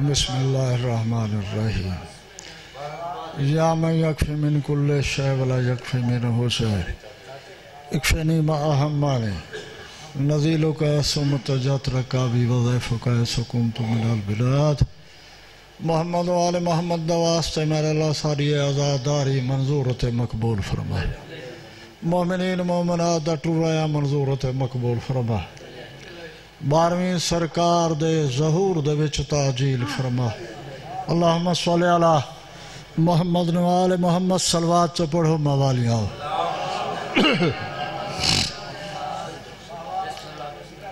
بسم اللہ الرحمن الرحیم یا من یکفی من کل شے ولا یکفی من ہو سے اکفنی ما اہم مانے نزیلو کا سمت جات رکابی وضیفو کا سکونت من البلاد محمد و آل محمد دواستے میرے اللہ ساری ازاداری منظورت مقبول فرمائے مومنین مومنات دا ٹوریا منظورت مقبول فرمائے بارہویں سرکار دے ظہور دے وچ تاجیل فرما۔ اللہم صلی علی محمد نوال محمد صلوات سے پڑھو موالی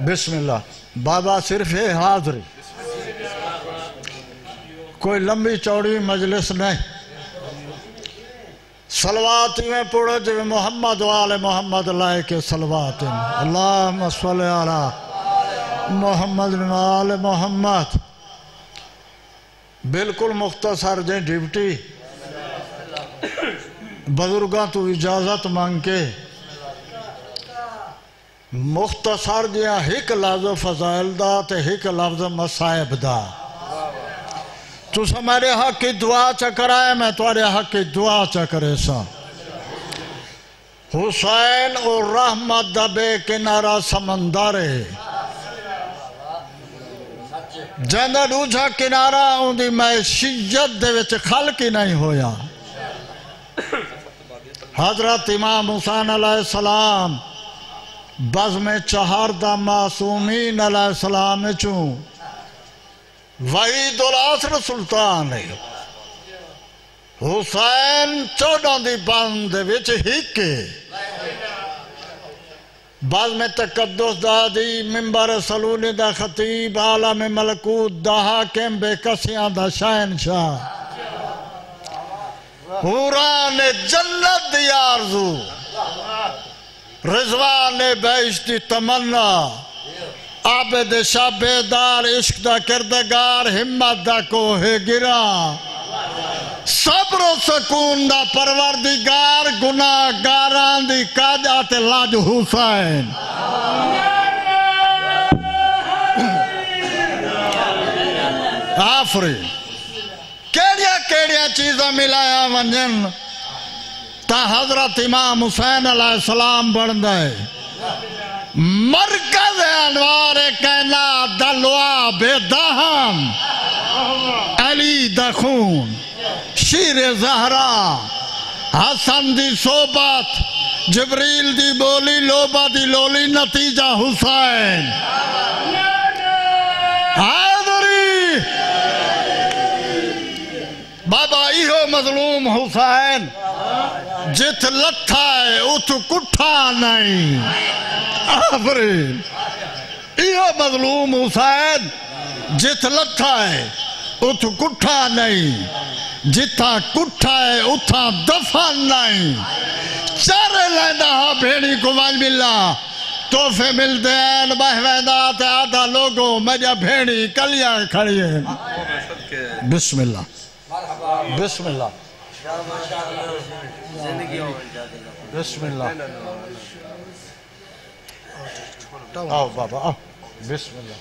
بسم اللہ۔ بابا صرف ہے حاضری کوئی لمبی چوڑی مجلس نہیں۔ سلواتی میں پڑھو جو محمد وال محمد لائے کے سلواتی میں اللہم صلی علی محمد نال محمد۔ بالکل مختصر جے ڈیوٹی بزرگاں تو اجازت مانگ کے مختصر جیا ہک لفظ فضائل دا تے ہک لفظ مسائب دا۔ تو سمیرے حق کی دعا چکرائے میں توارے حق کی دعا چکرے سا۔ حسین اور رحمت دبے کنارہ سمندرے جنہ دوجھا کنارہ ہوں دی میں شیعت دے وچ خلق ہی نہیں ہویا۔ حضرت امام حسین علیہ السلام بز میں چہار دا معصومین علیہ السلام چون وحید العصر سلطان ہے۔ حسین چودہ دی بند وچ ہکے بعض میں تقدس دادی ممبر سلونی دا خطیب عالم ملکوت دا حاکم بے کسیاں دا شاہن شاہ حوران جنت دی آرزو۔ رضوان بیشتی تمنا۔ عابد شاہ بیدار عشق دا کردگار، ہمت دا کوہ گران صبر و سکون دا پروردگار گناہ گاران دی کاجات لاج حسین۔ آفری۔ کیڑیا کیڑیا چیزیں ملایا ونجن، تا حضرت امام حسین علیہ السلام بڑھ دائے مرکز انوار کہنا دلوا بے دہم علی دخون شیر زہرا، حسن دی صحبت، جبریل دی بولی، لوبا دی لولی، نتیجہ حسین۔ حاضری بابا، ایہو مظلوم حسین جت لتھا ہے ات کٹھا نہیں۔ آفرین۔ ایہو مظلوم حسین؟ جت لتھا ہے ات کٹھا نہیں۔ جتا کٹھا ہے، اتھا دفن نہیں۔ چارے لیندہ ہاں بھیڑی کو مال ملا۔ توفے ملتے ہیں بہویدات آدھا لوگوں مجھا بھیڑی کلیاں کھڑی ہیں۔ بسم اللہ۔ بسم اللہ۔ بسم اللہ۔ آؤ بابا، آؤ۔ بسم الله.